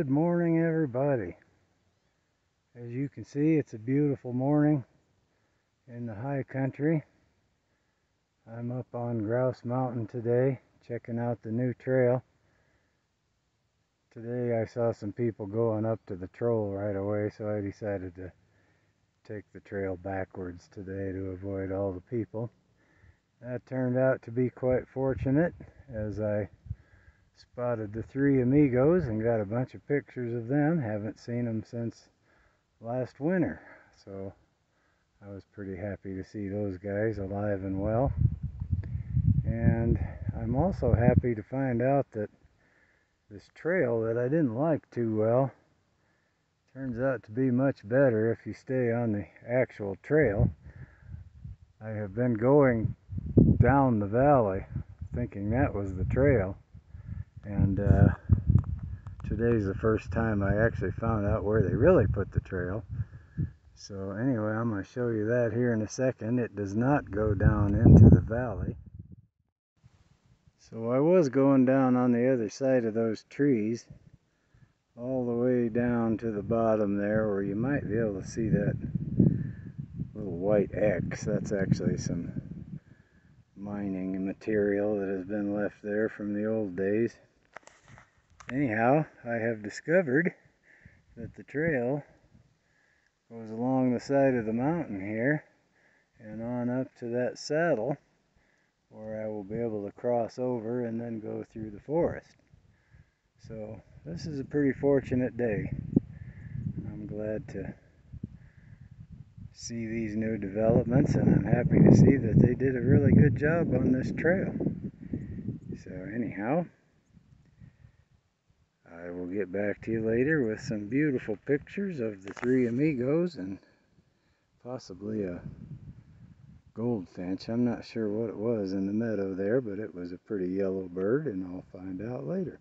Good morning, everybody. As you can see, it's a beautiful morning in the high country. I'm up on Grouse Mountain today, checking out the new trail. Today I saw some people going up to the troll right away, so I decided to take the trail backwards today to avoid all the people. That turned out to be quite fortunate as I spotted the three amigos and got a bunch of pictures of them. Haven't seen them since last winter. So I was pretty happy to see those guys alive and well. And I'm also happy to find out that this trail that I didn't like too well turns out to be much better if you stay on the actual trail. I have been going down the valley thinking that was the trail and uh, today's the first time I actually found out where they really put the trail. So anyway, I'm going to show you that here in a second. It does not go down into the valley. So I was going down on the other side of those trees, all the way down to the bottom there, where you might be able to see that little white X. That's actually some mining material that has been left there from the old days anyhow, I have discovered that the trail goes along the side of the mountain here and on up to that saddle where I will be able to cross over and then go through the forest. So this is a pretty fortunate day. I'm glad to see these new developments and I'm happy to see that they did a really good job on this trail. So anyhow, I will get back to you later with some beautiful pictures of the three amigos and possibly a goldfinch. I'm not sure what it was in the meadow there, but it was a pretty yellow bird and I'll find out later.